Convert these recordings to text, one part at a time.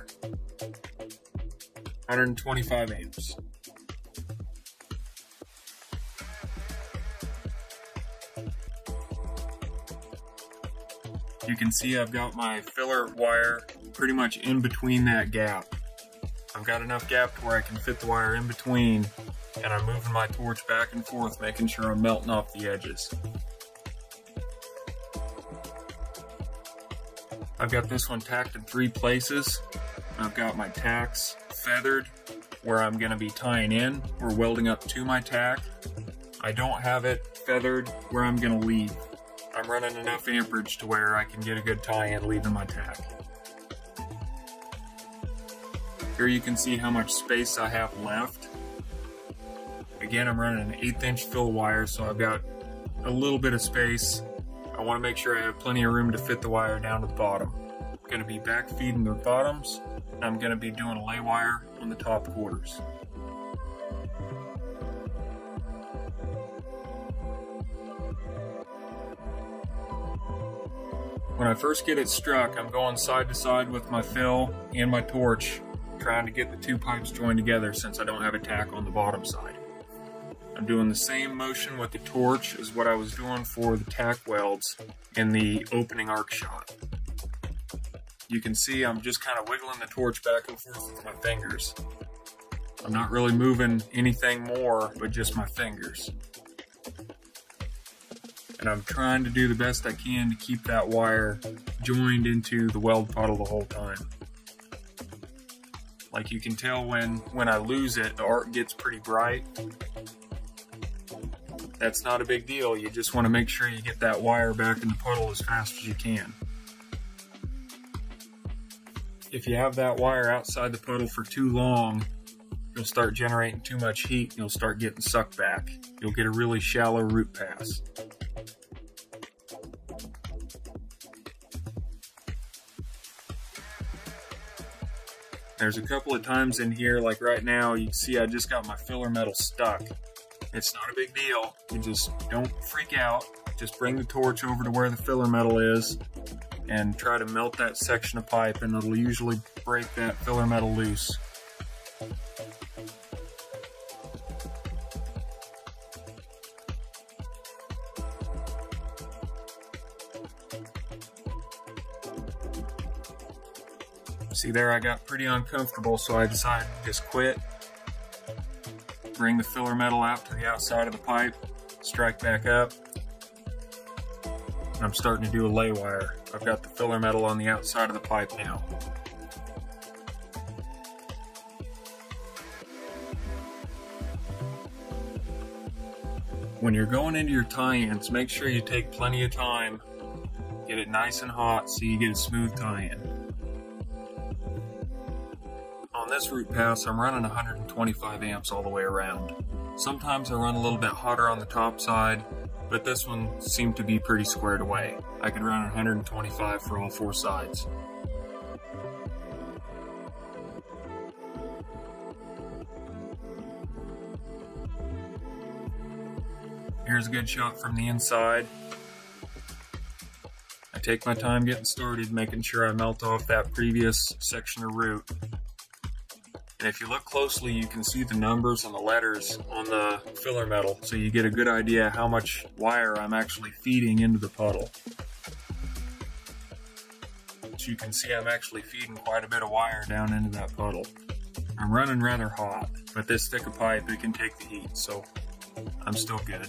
wire. 125 amps. You can see I've got my filler wire pretty much in between that gap. I've got enough gap to where I can fit the wire in between and I'm moving my torch back and forth making sure I'm melting off the edges. I've got this one tacked in three places. I've got my tacks feathered where I'm going to be tying in or welding up to my tack. I don't have it feathered where I'm going to leave. I'm running enough amperage to where I can get a good tie-in leaving my tack. Here you can see how much space I have left. Again, I'm running an eighth inch fill wire, so I've got a little bit of space. I want to make sure I have plenty of room to fit the wire down to the bottom. Going to be back feeding the bottoms, and I'm going to be doing a lay wire on the top quarters. When I first get it struck, I'm going side to side with my fill and my torch, trying to get the two pipes joined together since I don't have a tack on the bottom side. I'm doing the same motion with the torch as what I was doing for the tack welds in the opening arc shot. You can see I'm just kind of wiggling the torch back and forth with my fingers. I'm not really moving anything more but just my fingers and I'm trying to do the best I can to keep that wire joined into the weld puddle the whole time. Like you can tell when, when I lose it, the arc gets pretty bright. That's not a big deal. You just want to make sure you get that wire back in the puddle as fast as you can. If you have that wire outside the puddle for too long, you'll start generating too much heat and you'll start getting sucked back. You'll get a really shallow root pass. There's a couple of times in here, like right now, you see I just got my filler metal stuck. It's not a big deal. You just don't freak out. Just bring the torch over to where the filler metal is and try to melt that section of pipe and it'll usually break that filler metal loose. See there, I got pretty uncomfortable, so I decided to just quit. Bring the filler metal out to the outside of the pipe, strike back up. I'm starting to do a lay wire. I've got the filler metal on the outside of the pipe now. When you're going into your tie-ins, make sure you take plenty of time. Get it nice and hot so you get a smooth tie-in On this root pass, I'm running 125 amps all the way around. Sometimes I run a little bit hotter on the top side, but this one seemed to be pretty squared away. I could run 125 for all four sides. Here's a good shot from the inside. I take my time getting started, making sure I melt off that previous section of root. And if you look closely, you can see the numbers and the letters on the filler metal, so you get a good idea how much wire I'm actually feeding into the puddle. So you can see I'm actually feeding quite a bit of wire down into that puddle. I'm running rather hot, but this thick of pipe, it can take the heat, so I'm still good.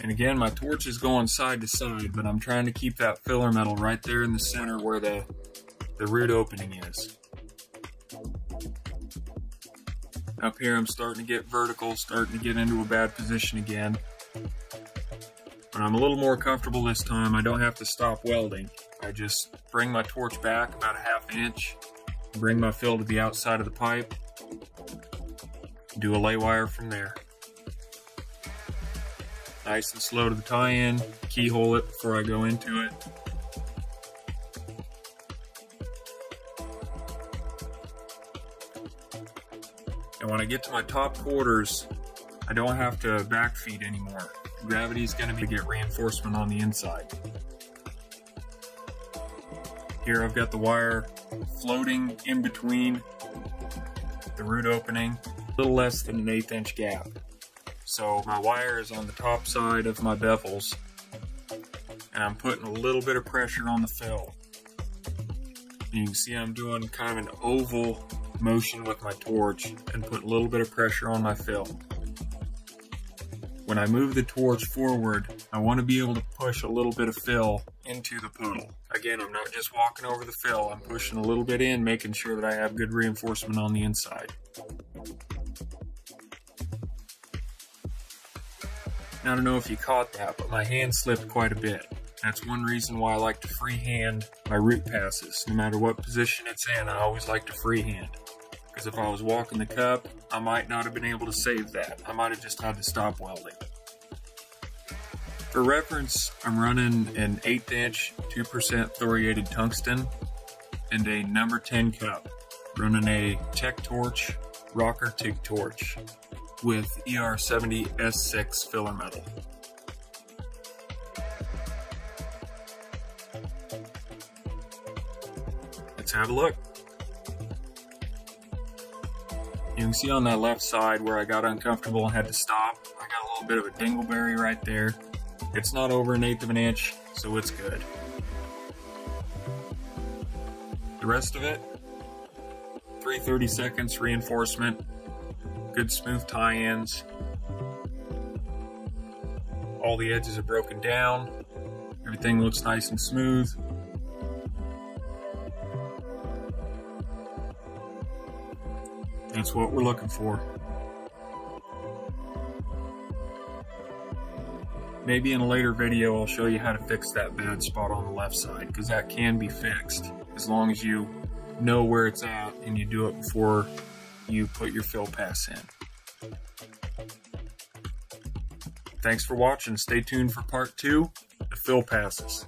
And again, my torch is going side to side, but I'm trying to keep that filler metal right there in the center where the, the root opening is. Up here, I'm starting to get vertical, starting to get into a bad position again. But I'm a little more comfortable this time. I don't have to stop welding. I just bring my torch back about a half inch, bring my fill to the outside of the pipe, do a lay wire from there. Nice and slow to the tie-in, keyhole it before I go into it. And when I get to my top quarters, I don't have to backfeed anymore. Gravity is going to be get reinforcement on the inside. Here I've got the wire floating in between the root opening, a little less than an eighth inch gap. So my wire is on the top side of my bevels and I'm putting a little bit of pressure on the fill. You can see I'm doing kind of an oval motion with my torch and put a little bit of pressure on my fill. When I move the torch forward, I want to be able to push a little bit of fill into the puddle. Again, I'm not just walking over the fill, I'm pushing a little bit in, making sure that I have good reinforcement on the inside. I don't know if you caught that, but my hand slipped quite a bit. That's one reason why I like to freehand my root passes. No matter what position it's in, I always like to freehand because if I was walking the cup, I might not have been able to save that. I might have just had to stop welding. For reference, I'm running an 8th inch 2% thoriated tungsten and a number 10 cup. Running a Tech Torch rocker TIG torch with ER70 S6 filler metal. Let's have a look. You can see on that left side where I got uncomfortable and had to stop. I got a little bit of a dingleberry right there. It's not over an eighth of an inch, so it's good. The rest of it, 330 seconds reinforcement, good smooth tie-ins. All the edges are broken down. Everything looks nice and smooth. That's what we're looking for. Maybe in a later video I'll show you how to fix that bad spot on the left side because that can be fixed as long as you know where it's at and you do it before you put your fill pass in. Thanks for watching. Stay tuned for part two, the fill passes.